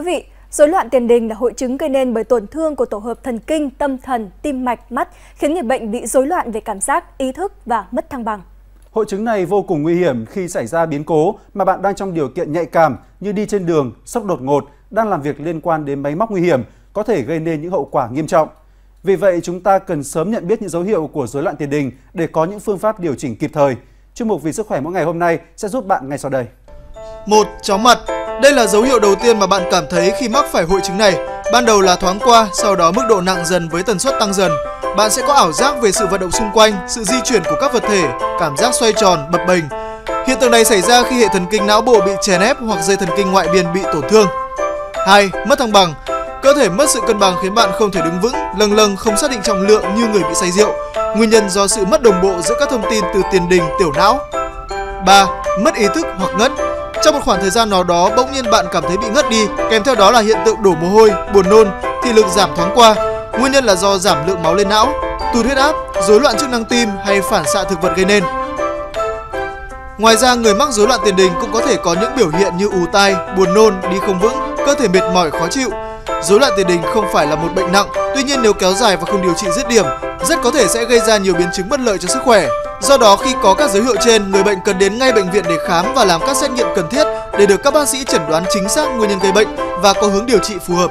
quý vị, rối loạn tiền đình là hội chứng gây nên bởi tổn thương của tổ hợp thần kinh, tâm thần, tim mạch, mắt, khiến người bệnh bị rối loạn về cảm giác, ý thức và mất thăng bằng. Hội chứng này vô cùng nguy hiểm khi xảy ra biến cố mà bạn đang trong điều kiện nhạy cảm như đi trên đường, sốc đột ngột, đang làm việc liên quan đến máy móc nguy hiểm, có thể gây nên những hậu quả nghiêm trọng. Vì vậy, chúng ta cần sớm nhận biết những dấu hiệu của rối loạn tiền đình để có những phương pháp điều chỉnh kịp thời. Chuyên mục Vì sức khỏe mỗi ngày hôm nay sẽ giúp bạn ngay sau đây. một Chóng mặt đây là dấu hiệu đầu tiên mà bạn cảm thấy khi mắc phải hội chứng này. Ban đầu là thoáng qua, sau đó mức độ nặng dần với tần suất tăng dần. Bạn sẽ có ảo giác về sự vận động xung quanh, sự di chuyển của các vật thể, cảm giác xoay tròn, bập bềnh. Hiện tượng này xảy ra khi hệ thần kinh não bộ bị chèn ép hoặc dây thần kinh ngoại biên bị tổn thương. 2. Mất thăng bằng Cơ thể mất sự cân bằng khiến bạn không thể đứng vững, lâng lâng không xác định trọng lượng như người bị say rượu. Nguyên nhân do sự mất đồng bộ giữa các thông tin từ tiền đình, tiểu não. 3. Mất ý thức hoặc ngất trong một khoảng thời gian nào đó, bỗng nhiên bạn cảm thấy bị ngất đi, kèm theo đó là hiện tượng đổ mồ hôi, buồn nôn, thị lực giảm thoáng qua. Nguyên nhân là do giảm lượng máu lên não, tụt huyết áp, rối loạn chức năng tim hay phản xạ thực vật gây nên. Ngoài ra, người mắc rối loạn tiền đình cũng có thể có những biểu hiện như ù tai, buồn nôn, đi không vững, cơ thể mệt mỏi khó chịu. Rối loạn tiền đình không phải là một bệnh nặng, tuy nhiên nếu kéo dài và không điều trị dứt điểm, rất có thể sẽ gây ra nhiều biến chứng bất lợi cho sức khỏe. Do đó khi có các dấu hiệu trên, người bệnh cần đến ngay bệnh viện để khám và làm các xét nghiệm cần thiết để được các bác sĩ chẩn đoán chính xác nguyên nhân gây bệnh và có hướng điều trị phù hợp.